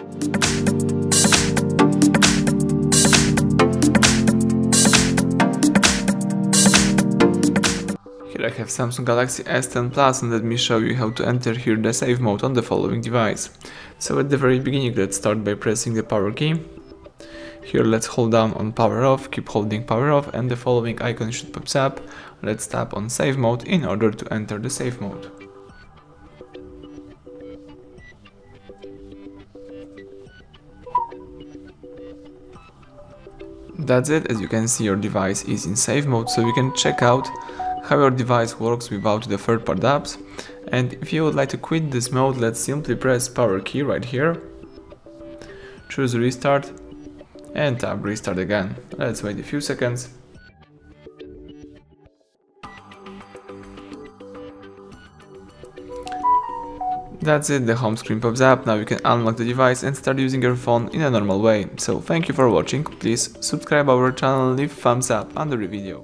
Here I have Samsung Galaxy S10 Plus and let me show you how to enter here the safe mode on the following device. So at the very beginning let's start by pressing the power key. Here let's hold down on power off, keep holding power off and the following icon should pop up. Let's tap on safe mode in order to enter the safe mode. That's it, as you can see your device is in safe mode so you can check out how your device works without the third-party apps. And if you would like to quit this mode, let's simply press power key right here, choose restart and tap restart again. Let's wait a few seconds. That's it, the home screen pops up, now you can unlock the device and start using your phone in a normal way. So thank you for watching, please subscribe our channel leave thumbs up under the video.